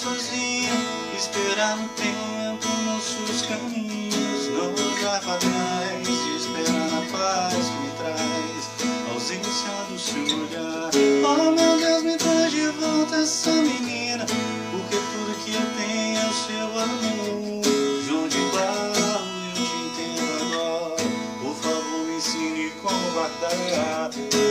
sozinho, esperar no tempo, nossos caminhos não olhar para trás, esperar na paz que me traz a ausência do seu olhar. Oh meu Deus, me traz de volta essa menina, porque tudo que eu tenho é o seu amor. João de Barro, eu te entendo agora, por favor me ensine como guardar.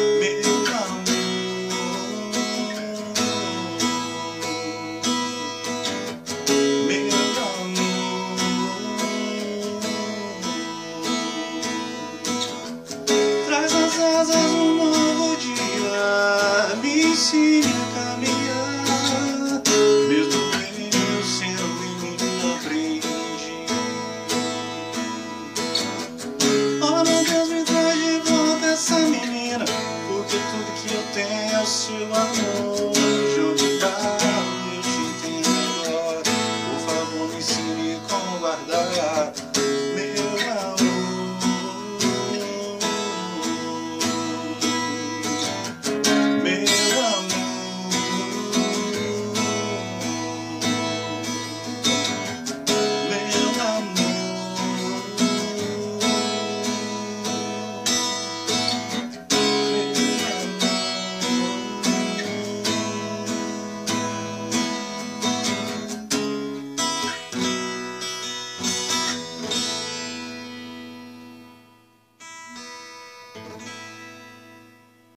Tenho